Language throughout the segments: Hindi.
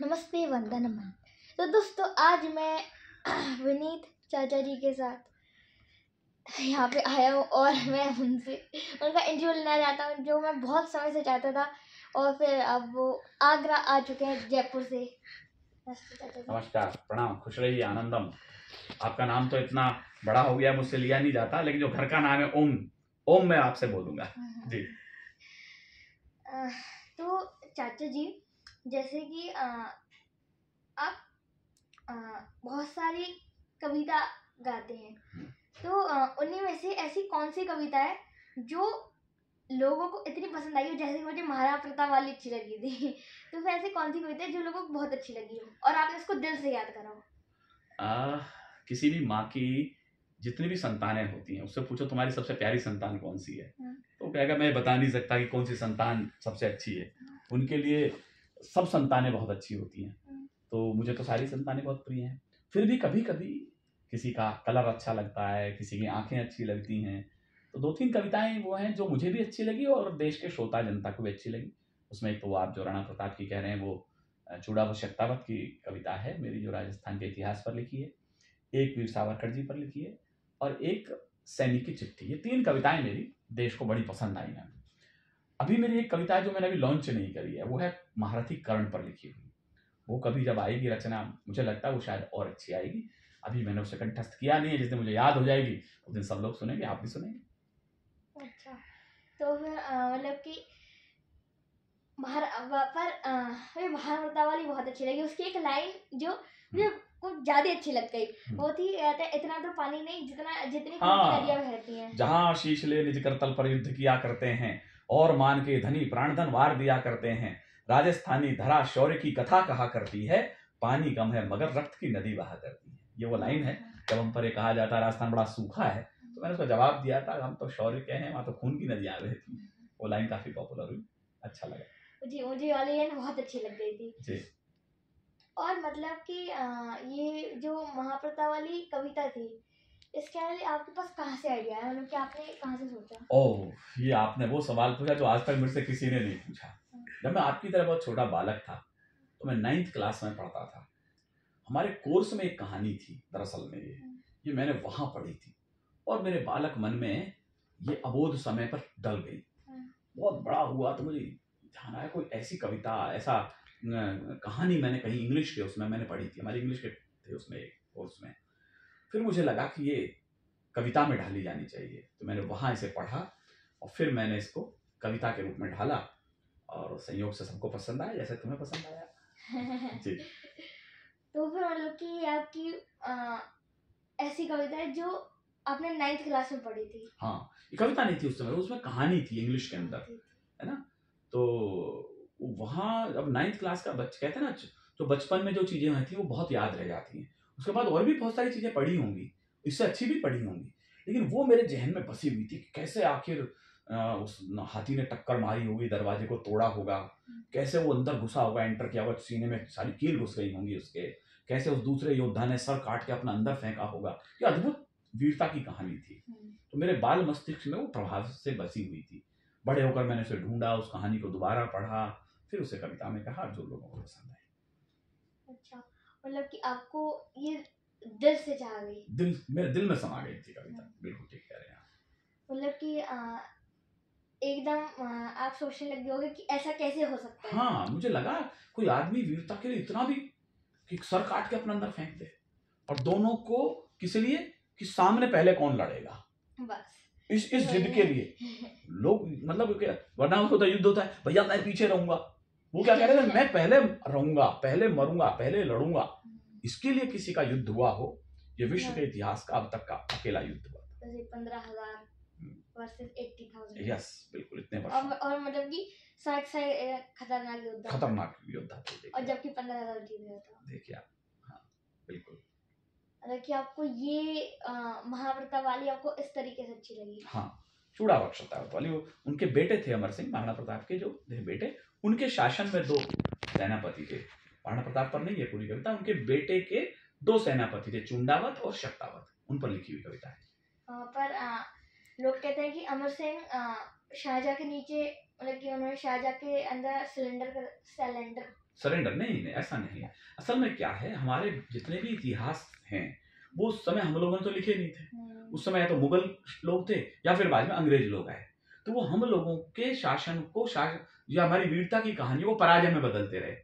नमस्ते वंदन अमन तो दोस्तों आज मैं विनीत चाचा जी के साथ यहाँ पे आया हूँ और मैं उनसे उनका इंटरव्यू लेना चाहता हूँ जो मैं बहुत समय से चाहता था और फिर अब वो आगरा आ चुके हैं जयपुर से। नमस्कार प्रणाम खुश रहिए आनंदम। आपका नाम तो इतना बड़ा हो गया मुझसे लिया नहीं जाता लेकिन जो घर का नाम है ओम ओम मैं आपसे बोलूँगा। जी। तो चाचा जी जैसे कि आप बहुत सारी कविता गाते हैं। तो उन्हीं में से ऐसी कौन सी कविता है जो लोगों को इतनी पसंद आई हो जैसे कि मुझे महाराणा प्रताप वाली अच्छी लगी थी। तो फिर ऐसी कौन सी कविता है जो लोगों को बहुत अच्छी लगी हो? और आपने इसको दिल से याद करा हो। किसी भी माँ की जितनी भी संतानें होती हैं उससे पूछो तुम्हारी सबसे प्यारी संतान कौन सी है? हम्म। तो कहेगा मैं बता नहीं सकता कि कौन सी संतान सबसे अच्छी है। उनके लिए सब संतानें बहुत अच्छी होती हैं। हम्म। तो मुझे तो सारी संतानें बहुत प्रिय हैं। फिर भी कभी कभी किसी का कलर अच्छा लगता है किसी की आँखें अच्छी लगती हैं तो दो तीन कविताएँ वो हैं जो मुझे भी अच्छी लगी और देश के श्रोता जनता को भी अच्छी लगी। उसमें एक तो आप जो राणा प्रताप की कह रहे हैं वो चूड़ा व शक्तावत की कविता है मेरी जो राजस्थान के इतिहास पर लिखी है। एक वीर सावरकर जी पर लिखी है और एक सैनिक की चिट्ठी। ये तीन कविताएँ मेरी देश को बड़ी पसंद आई हैं। अभी मेरी एक कविता है जो मैंने अभी लॉन्च नहीं करी है वो है महारथी कर्ण पर लिखी हुई। वो कभी जब आएगी रचना मुझे लगता है वो शायद और अच्छी आएगी। अभी मैंने उसे कंठस्थ किया नहीं है जिस दिन मुझे याद हो जाएगी उस दिन सब लोग सुनेंगे आप भी सुनेंगे। अच्छा तो फिर मतलब कि बाहर पर बाहर वाली बहुत अच्छी लगी। उसकी एक लाइन जो मुझे कुछ ज़्यादा अच्छी लग गई। हम्म। वो थी इतना तो पानी नहीं जितना जितनी हाँ। नदियाँ बहती हैं। जहाँ शीश ले निज करतल पर युद्ध किया करते हैं और मान के धनी प्राणधन वार दिया करते हैं। राजस्थानी धरा शौर्य की कथा कहा करती है पानी कम है मगर रक्त की नदी बहा करती है। ये वो लाइन है जब हम पर कहा जाता है राजस्थान बड़ा सूखा है तो मैंने उसका जवाब दिया था हम तो शौर्य के हैं वहाँ तो खून की नदियाँ बहती हैं। वो लाइन काफ़ी पॉपुलर हुई अच्छा लगा। मुझे मुझे वाली लाइन बहुत अच्छी लग गई थी। जी। और मतलब कि ये जो महाप्रता वाली कविता थी इसके लिए आपके पास कहाँ से आइडिया है? मतलब कि आपने कहाँ से सोचा? ओह, ये आपने वो सवाल पूछा जो आज तक मुझसे किसी ने नहीं पूछा। जब मैं आपकी तरह बहुत छोटा बालक था तो मैं नाइन्थ क्लास में पढ़ता था। हमारे कोर्स में एक कहानी थी, दरअसल में ये। ये मैंने वहाँ पढ़ी थी। और मेरे बालक मन में ये अबोध समय पर डल गई। बहुत बड़ा हुआ तो मुझे ध्यान आया, कोई ऐसी कविता, ऐसा कहानी मैंने कहीं इंग्लिश के उसमें मैंने पढ़ी थी। हमारे इंग्लिश के थे उसमें एक कोर्स में। फिर मुझे लगा कि ये कविता में ढाली जानी चाहिए। तो मैंने वहाँ इसे पढ़ा और फिर मैंने इसको कविता के रूप में ढाला और संयोग से सबको पसंद आया जैसे तुम्हें पसंद आया। जी। तो फिर मतलब कि आपकी ऐसी कविता है जो आपने नाइन्थ क्लास में पढ़ी थी। हाँ ये कविता नहीं थी उस समय उसमें कहानी थी इंग्लिश के अंदर है ना? तो वहाँ अब नाइन्थ क्लास का बच कहते हैं ना जो बचपन में जो चीज़ें हुई थी वो बहुत याद रह जाती हैं। उसके बाद और भी बहुत सारी चीज़ें पढ़ी होंगी इससे अच्छी भी पढ़ी होंगी। लेकिन वो मेरे जहन में बसी हुई थी कि कैसे आखिर उस हाथी ने टक्कर मारी होगी दरवाजे को तोड़ा होगा। कैसे वो अंदर घुसा होगा एंटर किया होगा सीने में सारी कील घुस गई होंगी उसके। कैसे उस दूसरे योद्धा ने सर काट के अपना अंदर फेंका होगा। ये अद्भुत वीरता की कहानी थी। हम्म। तो मेरे बाल मस्तिष्क में वो प्रभाव से बसी हुई थी। बड़े होकर मैंने उसे ढूंढा उस कहानी को दोबारा पढ़ा फिर उसे कविता में कहा जो लोगों को पसंद आई मतलब कि आपको ये दिल से चाह गई। दिल मेरे दिल में समा गई थी कविता बिल्कुल ठीक कह रहे हैं मतलब कि एकदम आप सोचने लगे होगे कि ऐसा कैसे हो सकता है। हाँ मुझे लगा कोई आदमी वीरता के लिए इतना भी कि सर काट के अपना अंदर फेंक दे। और दोनों को किस लिए? कि सामने पहले कौन लड़ेगा? बस। इस इस जिद के लिए। लोग मतलब क्या वरना उसको तो युद्ध होता है भैया मैं पीछे रहूँगा। वो क्या कह रहे थे? मैं पहले रहूँगा पहले मरूँगा पहले लड़ूँगा। इसके लिए किसी का युद्ध हुआ हो ये विश्व के इतिहास का अब तक का अकेला युद्ध हुआ जैसे पंद्रह हज़ार हम्म। यस बिल्कुल इतने और वर्ष। और मतलब कि साठ से खतरनाक योद्धा खतरनाक योद्धा थे और जबकि पंद्रह हज़ार जीत गया था। देखिए आप हाँ बिल्कुल। मतलब कि आपको ये अह, महाप्रताप वाली आपको इस तरीके से अच्छी लगी। हाँ चूड़ा बख्शता वाली वो उनके बेटे थे अमर सिंह महाराणा प्रताप के जो थे बेटे उनके शासन में दो सेनापति थे। महाराणा प्रताप पर नहीं है पूरी कविता उनके बेटे के दो सेनापति थे चुंडावत और शक्तावत। उन पर लिखी हुई कविता है। पर लोग कहते हैं कि अमर सिंह शाहजहाँ के नीचे मतलब कि उन्होंने शाहजहाँ के अंदर सिलेंडर सिलेंडर। सरेंडर नहीं नहीं ऐसा नहीं है। असल में क्या है हमारे जितने भी इतिहास हैं वो उस समय हम लोगों ने तो लिखे नहीं थे। हम्म, उस समय या तो मुगल लोग थे या फिर बाद में अंग्रेज़ लोग आए। तो वो हम लोगों के शासन को शासन या हमारी वीरता की कहानी वो पराजय में बदलते रहे।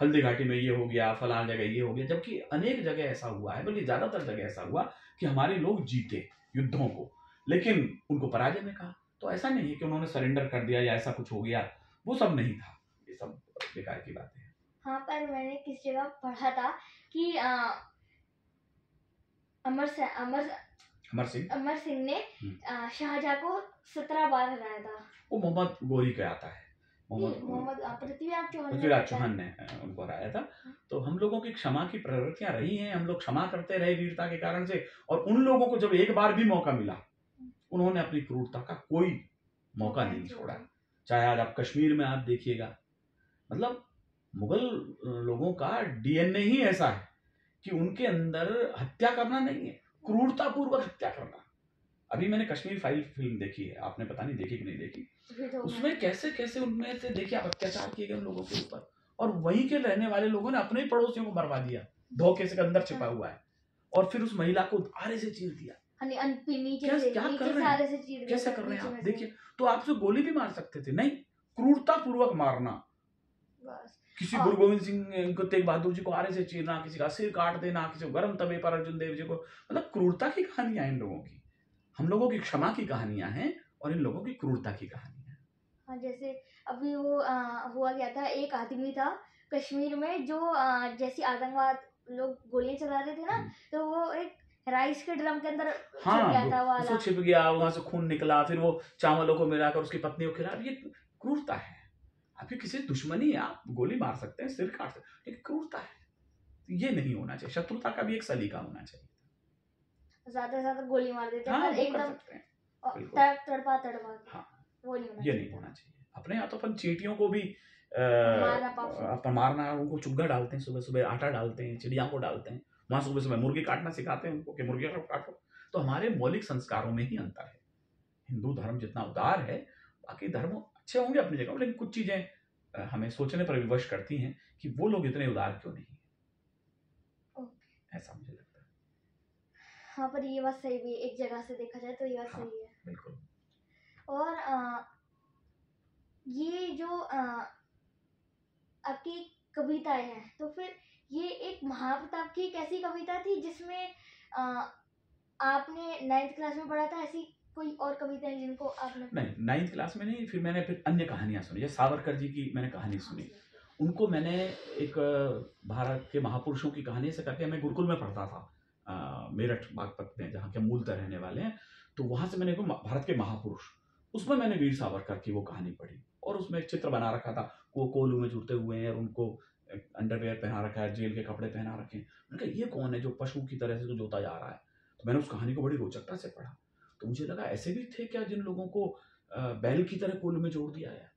हल्दी घाटी में ये हो गया फलान जगह ये हो गया जबकि अनेक जगह ऐसा हुआ है बल्कि ज़्यादातर जगह ऐसा हुआ कि हमारे लोग जीते युद्धों को। लेकिन उनको पराजय में कहा। तो ऐसा नहीं है कि उन्होंने सरेंडर कर दिया या ऐसा कुछ हो गया। वो सब नहीं था। ये सब बेकार की बातें हैं। हाँ पर मैंने किस जगह पढ़ा था कि अमर से अमर अमर सिंह? अमर सिंह ने हम्म। शाहजहाँ को सत्रह बार हराया था। वो मोहम्मद गोरी का आता है। मोहम्मद पृथ्वीराज चौहान ने उनको हराया था। तो हम लोगों की क्षमा की प्रवृत्तियाँ रही हैं हम लोग क्षमा करते रहे वीरता के कारण से और उन लोगों को जब एक बार भी मौका मिला उन्होंने अपनी क्रूरता का कोई मौका नहीं छोड़ा। चाहे आज आप कश्मीर में आप देखिएगा मतलब मुगल लोगों का डीएनए ही ऐसा है कि उनके अंदर हत्या करना नहीं है क्रूरता पूर्वक हत्या करना। अभी मैंने कश्मीर फ़ाइल फ़िल्म देखी है। आपने पता नहीं देखी कि नहीं देखी? तो उसमें कैसे कैसे उनमें से देखिए आप अत्याचार किए गए उन लोगों के ऊपर। और वहीं के रहने वाले लोगों ने अपने ही पड़ोसियों को मरवा दिया। धोखे से अंदर छिपा हुआ है। और फिर उस महिला को आरे से चीर दिया। हाँ, क्या- कर रहे हैं? कैसे कर रहे हैं आप? देखिए तो आपसे गोली भी मार सकते थे नहीं? क्रूरता पूर्वक मारना किसी हाँ। गुरु गोविंद सिंह को तेग बहादुर जी को आरे से चीरना किसी का सिर काट देना किसी को गर्म तवे पर अर्जुन देव जी को मतलब क्रूरता की कहानियाँ हैं इन लोगों की। हम लोगों की क्षमा की कहानियाँ हैं और इन लोगों की क्रूरता की कहानियाँ हैं। हाँ जैसे अभी वो अ, हुआ गया था एक आदमी था कश्मीर में जो जैसे आतंकवाद लोग गोलियाँ चला रहे थे ना हम्म। तो वो एक राइस के ड्रम के अंदर छिप हाँ गया था वाला। छिप गया वहाँ से खून निकला फिर वो चावलों को मिलाकर उसकी पत्नी को खिला ये क्रूरता है। आपकी किसी दुश्मनी आप गोली मार सकते हैं सिर काट सकते हैं क्रूरता है। ये नहीं होना चाहिए शत्रुता का भी एक सलीका होना चाहिए। ज़्यादा से ज़्यादा गोली मार देते हाँ हैं एकदम तड़पा तड़पा हाँ। वो नहीं होना ये नहीं होना चाहिए। अपने यहाँ तो अपन चीटियों को भी अपन मारना उनको चुग्गा डालते हैं सुबह सुबह आटा डालते हैं चिड़िया को डालते हैं। वहाँ सुबह सुबह मुर्गी काटना सिखाते हैं उनको कि मुर्गी को काटो। तो हमारे मौलिक संस्कारों में ही अंतर है। हिंदू धर्म जितना उदार है बाकी धर्म अच्छे होंगे अपनी जगह लेकिन कुछ चीज़ें हमें सोचने पर विवश करती हैं कि वो लोग इतने उदार क्यों नहीं है। ऐसा मुझे है हाँ पर ये बात सही भी है एक जगह से देखा जाए तो ये बात हाँ। सही है। बिल्कुल। और ये जो आपकी कविताएँ हैं तो फिर ये एक महाप्रताप की एक ऐसी कविता थी जिसमें आपने नाइन्थ क्लास में पढ़ा था ऐसी कोई और कविताएँ जिनको आपने नहीं नाइन्थ क्लास में नहीं फिर मैंने फिर अन्य कहानियाँ सुनी जैसे सावरकर जी की मैंने कहानी सुनी। उनको मैंने एक भारत के महापुरुषों की कहानी से करके मैं गुरुकुल में पढ़ता था। मेरठ बागपत में जहाँ के मूलतः रहने वाले हैं। तो वहाँ से मैंने को भारत के महापुरुष। उसमें मैंने वीर सावरकर की वो कहानी पढ़ी और उसमें एक चित्र बना रखा था। वो कोलू में जुड़ते हुए हैं और उनको अंडरवेयर पहना रखा है जेल के कपड़े पहना रखे हैं। मैंने कहा ये कौन है जो पशु की तरह से जो जोता जा रहा है? तो मैंने उस कहानी को बड़ी रोचकता से पढ़ा। तो मुझे लगा ऐसे भी थे क्या जिन लोगों को बैल की तरह कोलू में जोड़ दिया है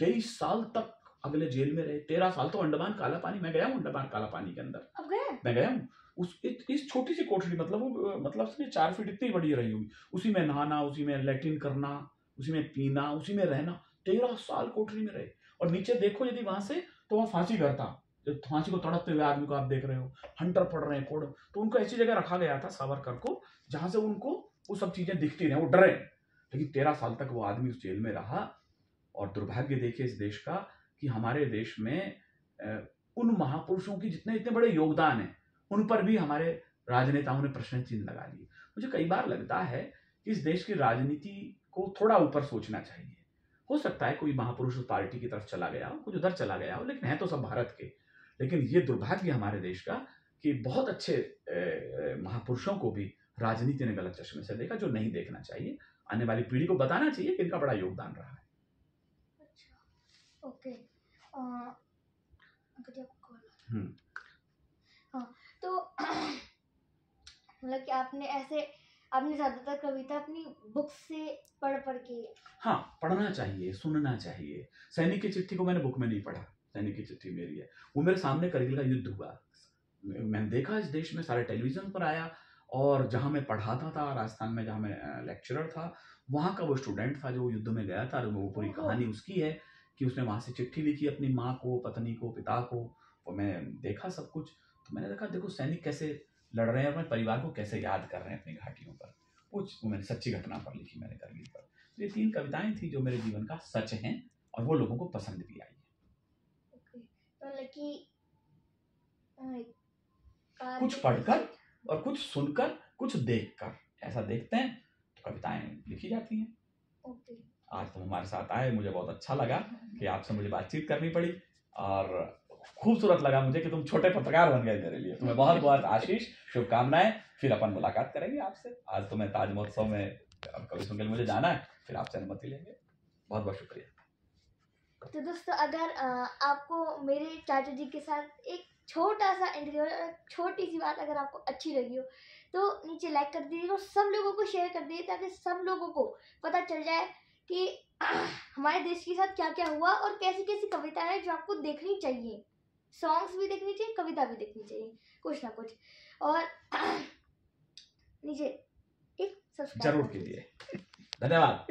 तेईस साल तक अगले जेल में रहे। तेरह साल तो अंडमान काला पानी मैं गया हूँ अंडमान काला पानी के अंदर। अब गए? मैं गया हूँ। उस इत, इस छोटी सी कोठरी मतलब वो मतलब समझिए चार फीट इतनी बड़ी रही होगी। उसी में नहाना उसी में लैट्रिन करना उसी में पीना उसी में रहना तेरह साल कोठरी में रहे। और नीचे देखो यदि वहाँ से तो वहाँ फांसी घर था जो फांसी को तड़पते हुए आदमी को आप देख रहे हो हंटर पड़ रहे हैं कोड़। तो उनको ऐसी जगह रखा गया था सावरकर को जहाँ से उनको वो सब चीज़ें दिखती रहे वो डरे। लेकिन तेरह साल तक वो आदमी उस जेल में रहा। और दुर्भाग्य देखिए इस देश का कि हमारे देश में उन महापुरुषों की जितने इतने बड़े योगदान हैं उन पर भी हमारे राजनेताओं ने प्रश्न चिन्ह लगा लिए। मुझे कई बार लगता है कि इस देश की राजनीति को थोड़ा ऊपर सोचना चाहिए। हो सकता है कोई महापुरुष उस पार्टी की तरफ़ चला गया हो कुछ उधर चला गया हो लेकिन है तो सब भारत के। लेकिन ये दुर्भाग्य हमारे देश का कि बहुत अच्छे महापुरुषों को भी राजनीति ने गलत चश्मे से देखा जो नहीं देखना चाहिए। आने वाली पीढ़ी को बताना चाहिए कि इनका बड़ा योगदान रहा है। अच्छा ओके। अ, अंकल जी आपको call हम्म। हाँ तो मतलब कि आपने ऐसे आपने ज़्यादातर कविता अपनी बुक से पढ़ पढ़ के हाँ पढ़ना चाहिए सुनना चाहिए। सैनिक की चिट्ठी को मैंने बुक में नहीं पढ़ा सैनिक की चिट्ठी मेरी है। वो मेरे सामने करगिल का युद्ध हुआ। मैंने देखा इस देश में सारे टेलीविज़न पर आया और जहाँ मैं पढ़ाता था राजस्थान में जहाँ मैं लेक्चरर था वहाँ का वो स्टूडेंट था जो युद्ध में गया था वो पूरी कहानी उसकी है कि उसने वहाँ से चिट्ठी लिखी अपनी माँ को पत्नी को पिता को। वो मैं देखा सब कुछ। तो मैंने देखा देखो सैनिक कैसे लड़ रहे हैं अपने परिवार को कैसे याद कर रहे हैं अपनी घाटियों पर। कुछ वो मैंने सच्ची घटना पर लिखी मैंने करगिल पर। तो ये तीन कविताएँ थी जो मेरे जीवन का सच हैं और वो लोगों को पसंद भी आई। ओके तो मतलब अ, कार कुछ पढ़कर और कुछ सुनकर कुछ देखकर। ऐसा देखते हैं तो कविताएँ लिखी जाती हैं। आज तुम हमारे साथ आए मुझे बहुत अच्छा लगा कि आपसे मुझे बातचीत करनी पड़ी और खूबसूरत लगा मुझे कि तुम छोटे पत्रकार बन गए मेरे लिए। तुम्हें बहुत बहुत आशीष शुभकामनाएँ फिर अपन मुलाकात करेंगे आपसे। आज तो मैं ताज महोत्सव में अब कभी सुन के मुझे जाना है फिर आपसे अनुमति लेंगे। बहुत बहुत शुक्रिया। तो दोस्तों अगर आपको मेरे चाचा जी के साथ एक छोटा सा इंटरव्यू छोटी सी बात अगर आपको अच्छी लगी हो तो नीचे लाइक कर दीजिए और सब लोगों को शेयर कर दीजिए ताकि सब लोगों को पता चल जाए कि हमारे देश के साथ क्या क्या हुआ और कैसी कैसी कविताएँ हैं जो आपको देखनी चाहिए। सॉन्ग्स भी देखनी चाहिए कविता भी देखनी चाहिए कुछ ना कुछ। और नीचे एक सब्सक्राइब ज़रूर कीजिए धन्यवाद।